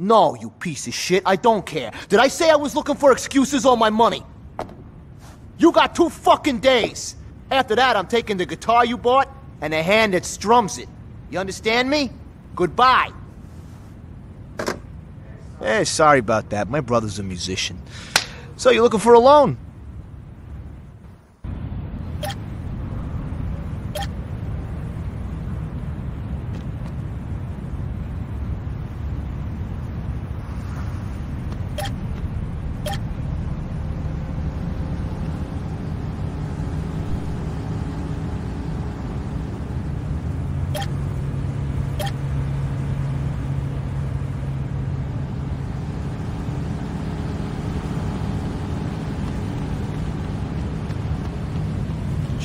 No, you piece of shit. I don't care. Did I say I was looking for excuses or my money? You got two fucking days. After that, I'm taking the guitar you bought and the hand that strums it. You understand me? Goodbye. Eh, sorry about that. My brother's a musician. So you're looking for a loan?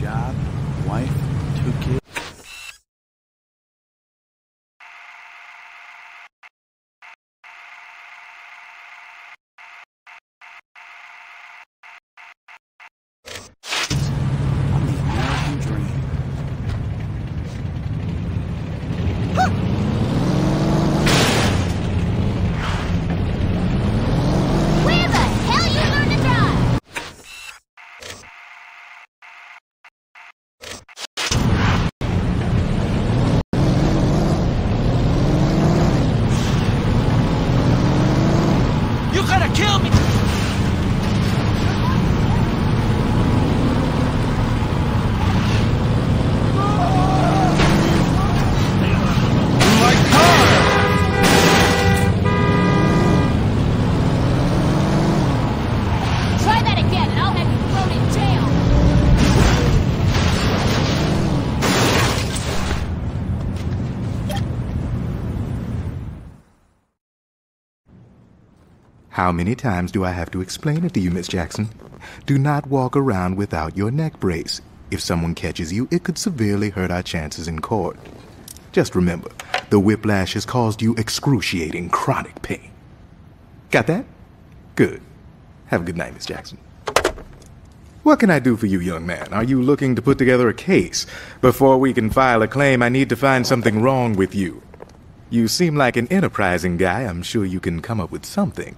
Job, wife, two kids. I'm the American dream. Where the hell you learn to drive? You gotta kill me! Try that again and I'll have you thrown in jail. How many times do I have to explain it to you, Miss Jackson? Do not walk around without your neck brace. If someone catches you, it could severely hurt our chances in court. Just remember, the whiplash has caused you excruciating chronic pain. Got that? Good. Have a good night, Miss Jackson. What can I do for you, young man? Are you looking to put together a case? Before we can file a claim, I need to find something wrong with you. You seem like an enterprising guy. I'm sure you can come up with something.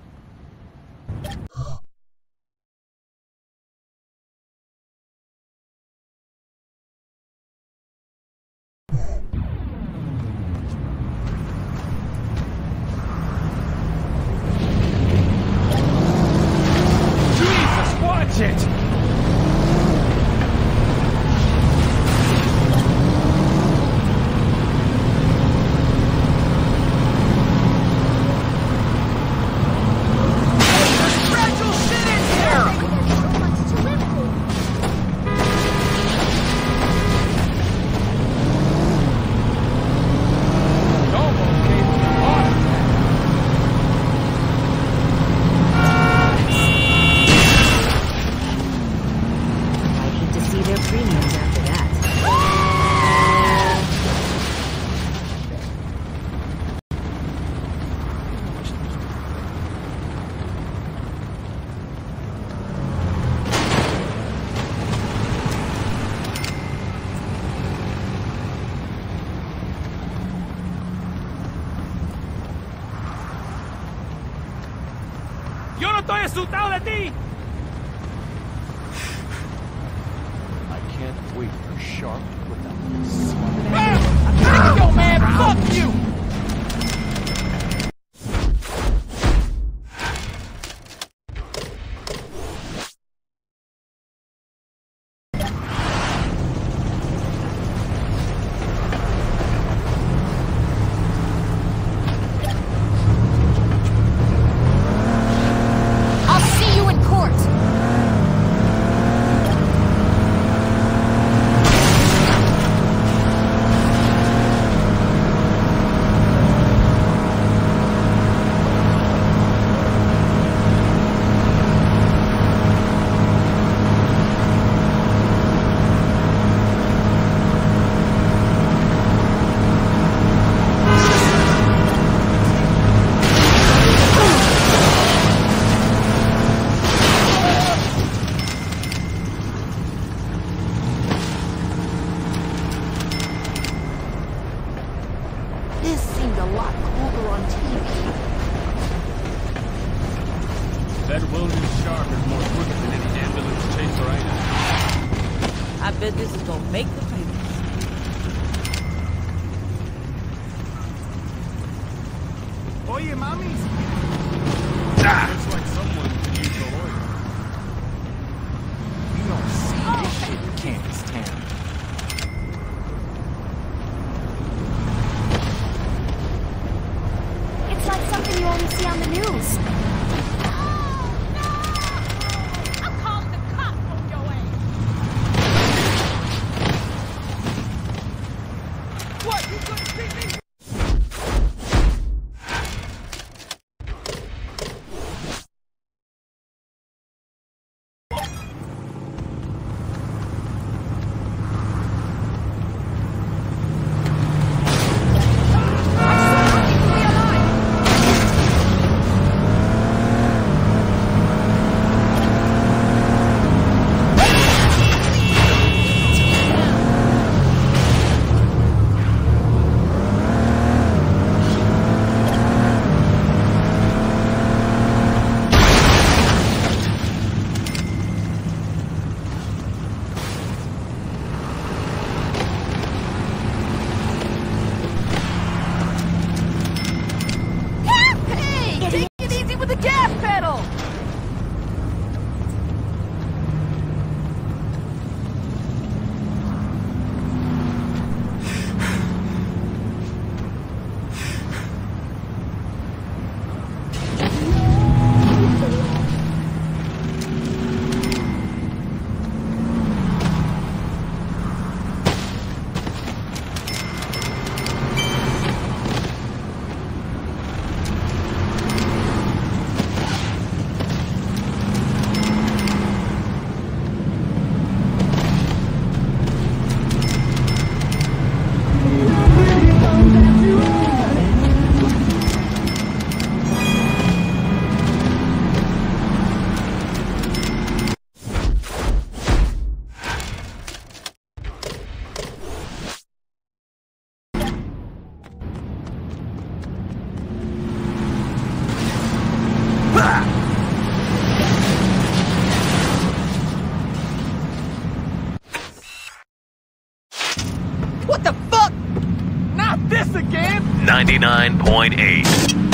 99.8.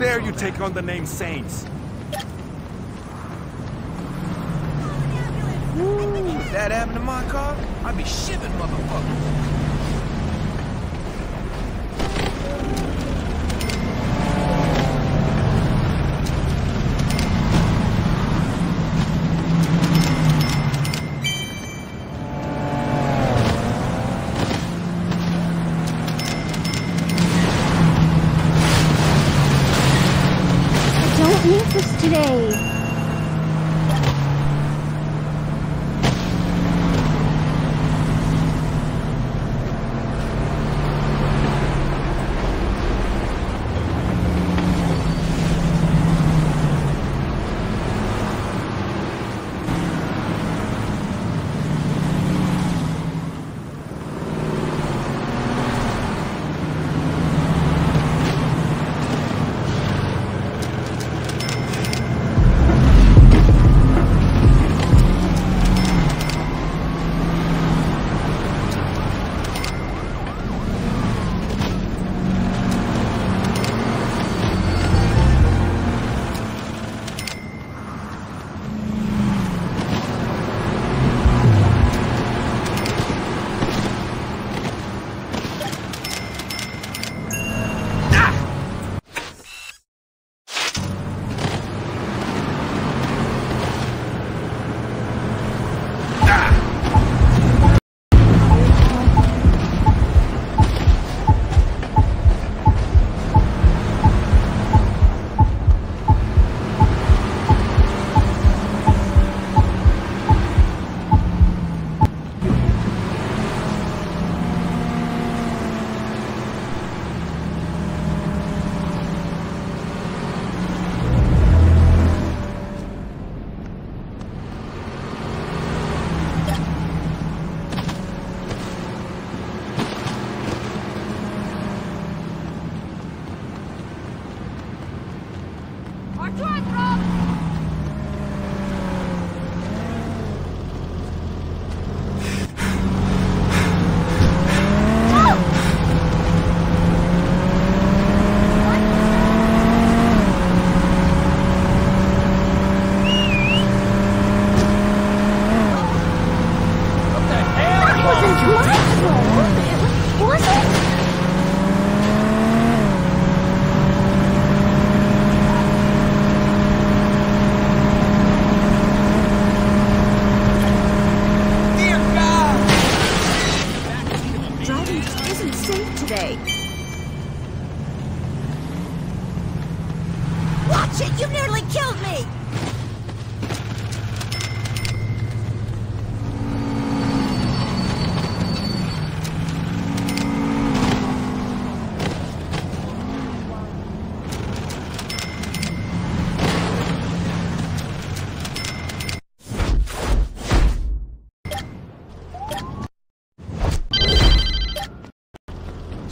dare you take on the name Saints? Ooh, if that happened to my car, I'd be shivin', motherfucker.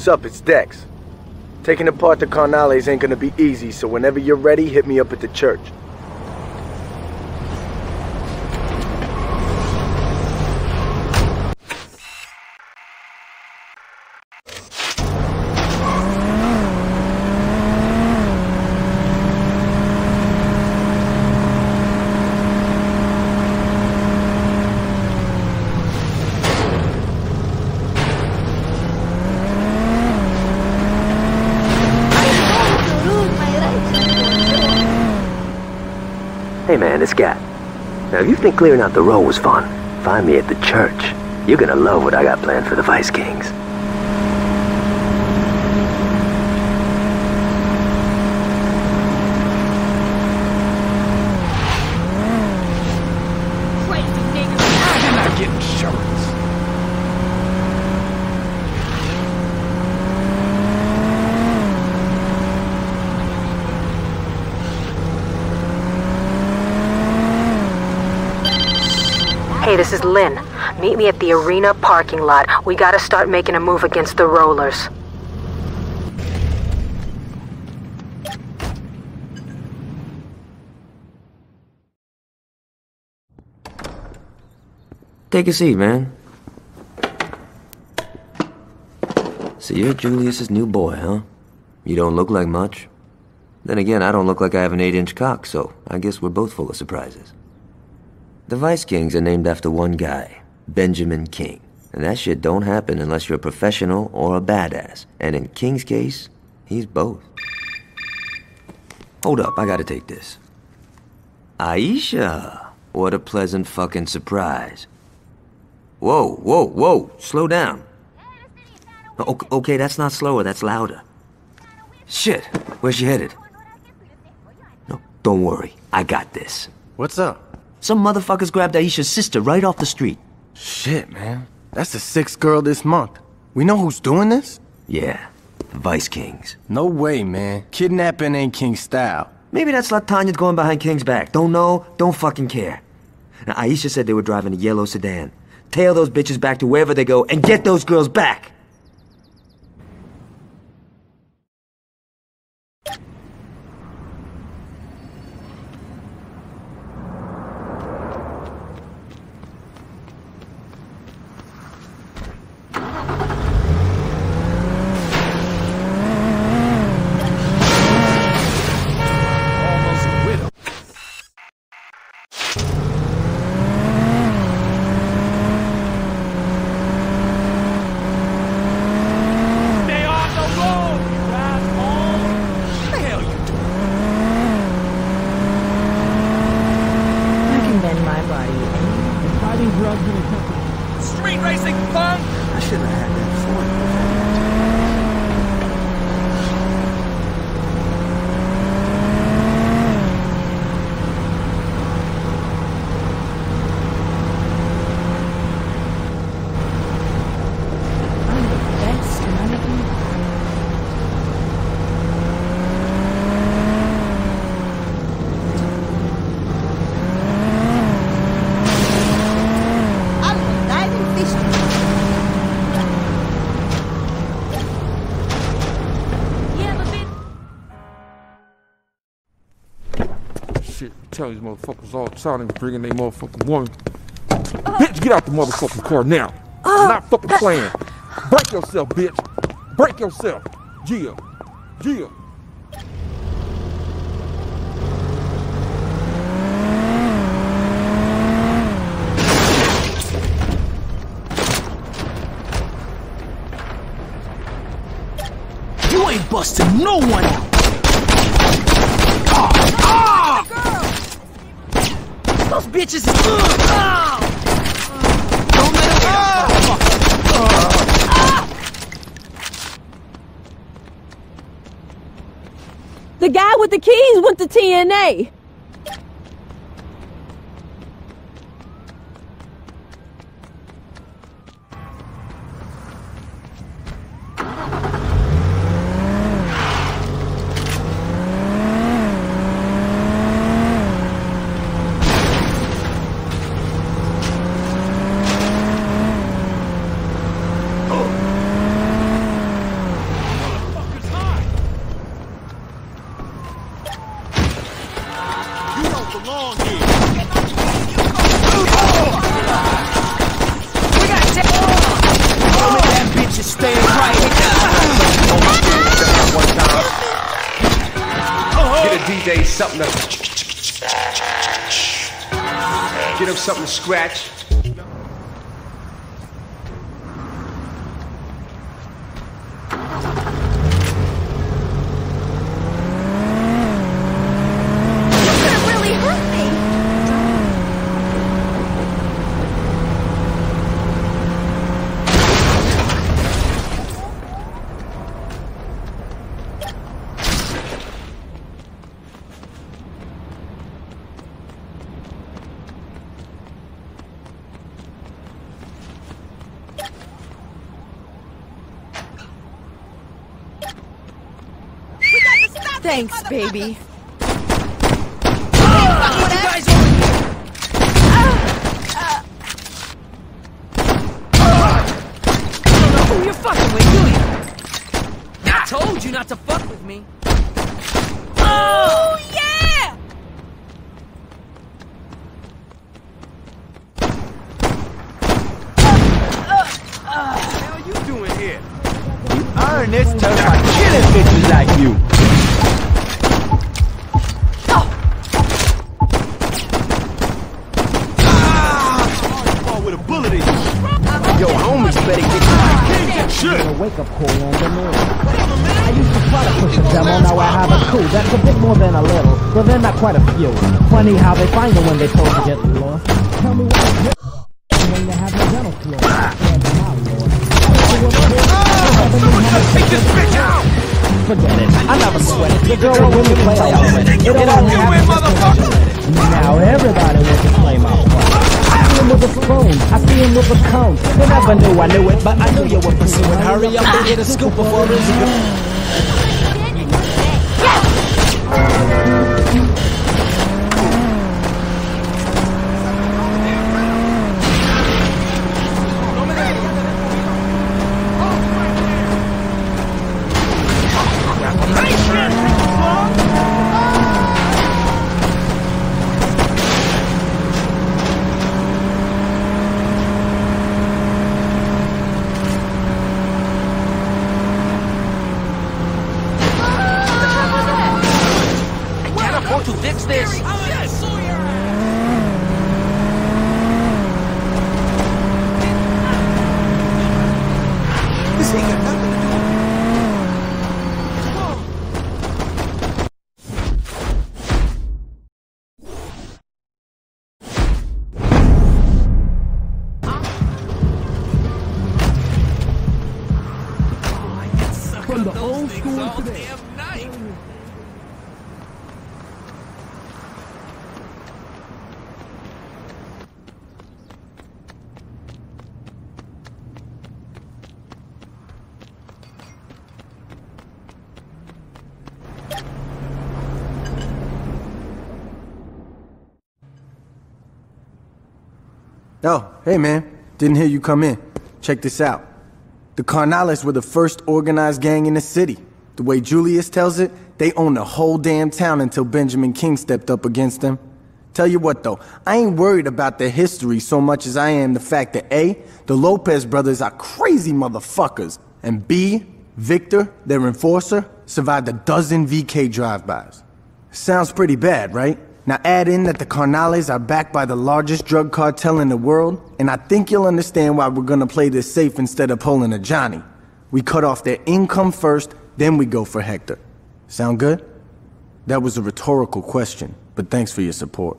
Up, it's Dex. Taking apart the Carnales ain't gonna be easy, so whenever you're ready, hit me up at the church. Hey man, it's Gat. Now, if you think clearing out the road was fun, find me at the church. You're gonna love what I got planned for the Vice Kings. Crazy nigga. You're not getting insurance. Hey, this is Lin. Meet me at the arena parking lot. We gotta start making a move against the Rollerz. Take a seat, man. So you're Julius's new boy, huh? You don't look like much. Then again, I don't look like I have an eight-inch cock, so I guess we're both full of surprises. The Vice Kings are named after one guy, Benjamin King. And that shit don't happen unless you're a professional or a badass. And in King's case, he's both. Hold up, I gotta take this. Aisha! What a pleasant fucking surprise. Whoa, whoa, whoa, slow down. O- Okay, that's not slower, that's louder. Shit, where's she headed? No, don't worry, I got this. What's up? Some motherfuckers grabbed Aisha's sister right off the street. Shit, man. That's the sixth girl this month. We know who's doing this? Yeah, the Vice Kings. No way, man. Kidnapping ain't King style. Maybe that's Latanya going behind King's back. Don't know, don't fucking care. Now, Aisha said they were driving a yellow sedan. Tail those bitches back to wherever they go and get those girls back! Almost a widow. Stay on the road, you asshole! What the hell you doing? I can bend my body Fighting drugs in a company. Street racing punk! I shouldn't have had that phone. best American. I'm diving fishing. Yeah, but Shit, tell these motherfuckers all the time they was bringing their motherfucking woman. Bitch, get out the motherfucking car now. I'm not fucking playing. Break yourself, bitch. Break yourself. Gia. Gia. You ain't busting no one out. Those bitches is. Don't let go. The guy with the keys went to TNA. Thanks, baby. Better get shit. a wake up call on the moon. I used to try to push a demo, now I have a coup. That's a bit more than a little, but they're not quite a few. Funny how they find it when they're told to get lost. Tell me what is when you have no dental floor. Ah. Ah. Take this bitch out! Forget it, I never sweat it. The girl will really play out with it. It Get all off your way! Now everybody wants to play my part. Him with a spoon, I see him with a cone. They never knew I knew it, but I knew you were pursuing. Hurry up and get a scoop before it's gone. To fix this. Oh, hey man. Didn't hear you come in. Check this out. The Carnales were the first organized gang in the city. The way Julius tells it, they owned the whole damn town until Benjamin King stepped up against them. Tell you what though, I ain't worried about their history so much as I am the fact that A, the Lopez brothers are crazy motherfuckers, and B, Victor, their enforcer, survived a dozen VK drive-bys. Sounds pretty bad, right? Now add in that the Carnales are backed by the largest drug cartel in the world, and I think you'll understand why we're gonna play this safe instead of pulling a Johnny. We cut off their income first, then we go for Hector. Sound good? That was a rhetorical question, but thanks for your support.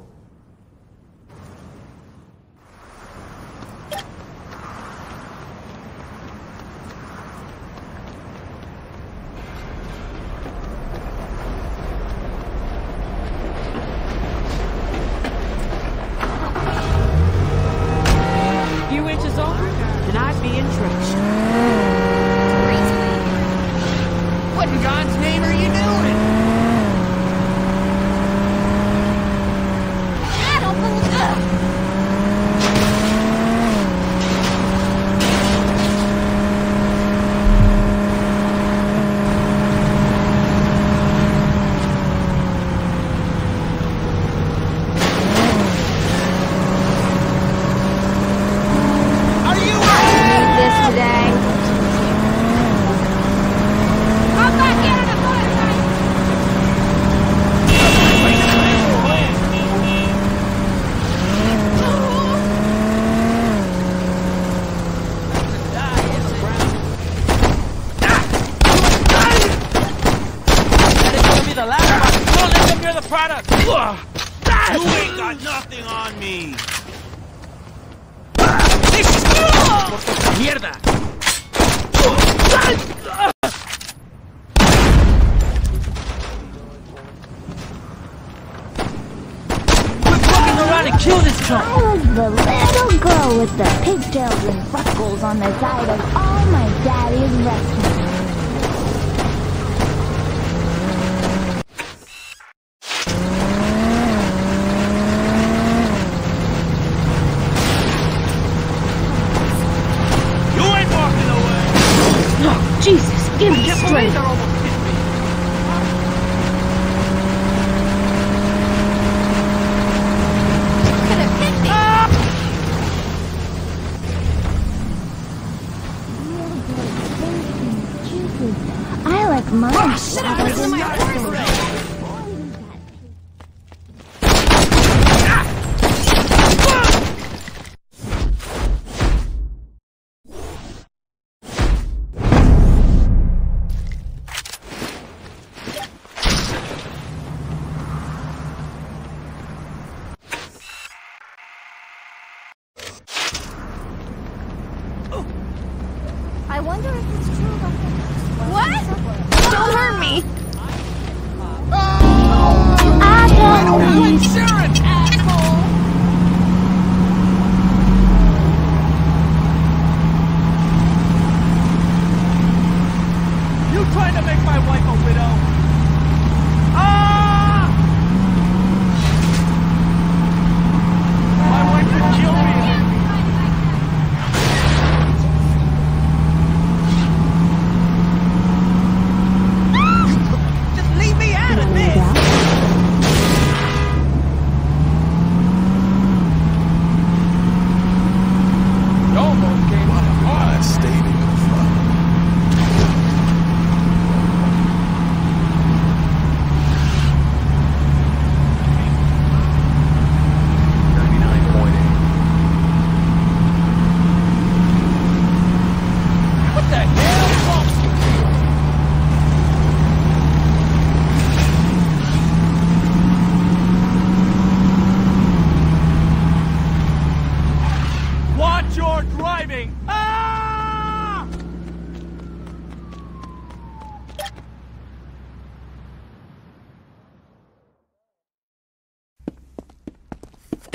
Jesus, give me strength.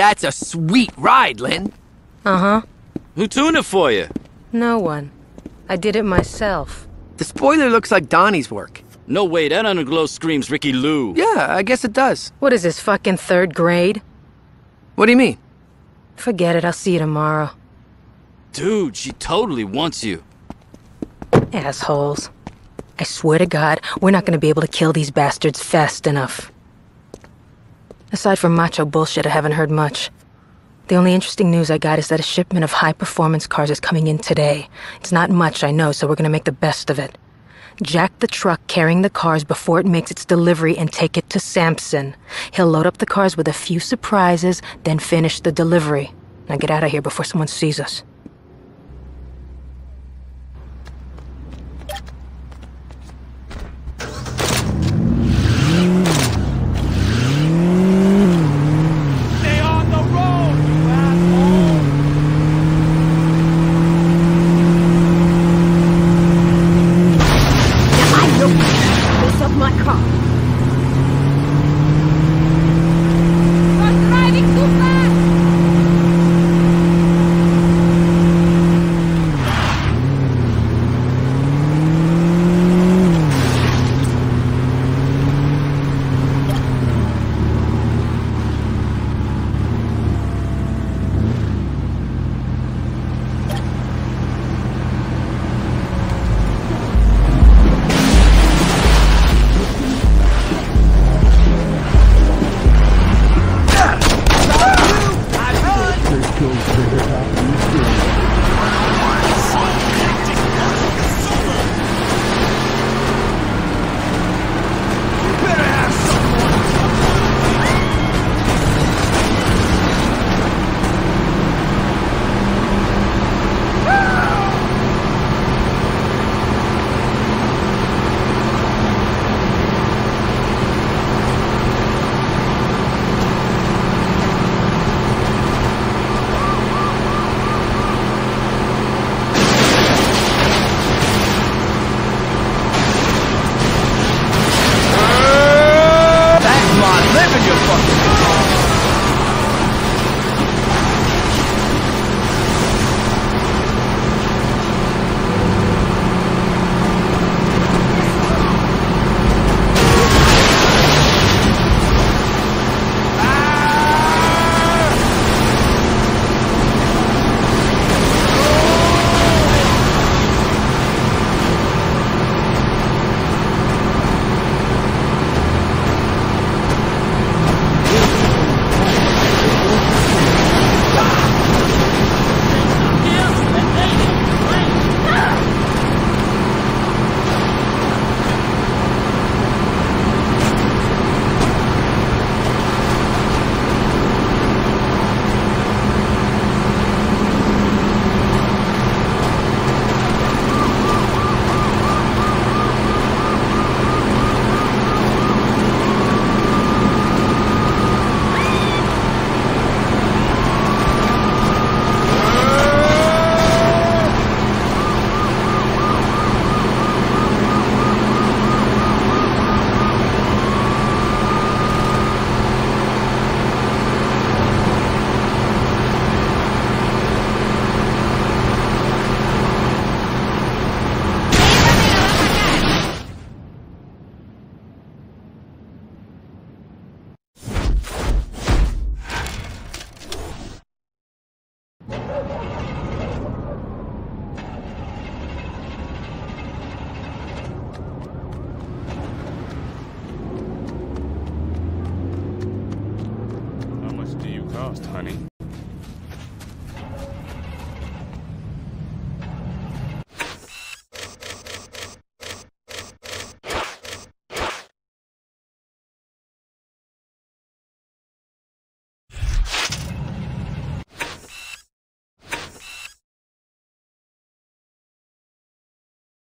That's a sweet ride, Lin. Uh huh. Who tuned it for you? No one. I did it myself. The spoiler looks like Donnie's work. No way, that underglow screams Ricky Lou. Yeah, I guess it does. What is this, fucking third grade? What do you mean? Forget it, I'll see you tomorrow. Dude, she totally wants you. Assholes. I swear to God, we're not gonna be able to kill these bastards fast enough. Aside from macho bullshit, I haven't heard much. The only interesting news I got is that a shipment of high performance cars is coming in today. It's not much, I know, so we're gonna make the best of it. Jack the truck carrying the cars before it makes its delivery and take it to Sampson. He'll load up the cars with a few surprises, then finish the delivery. Now get out of here before someone sees us.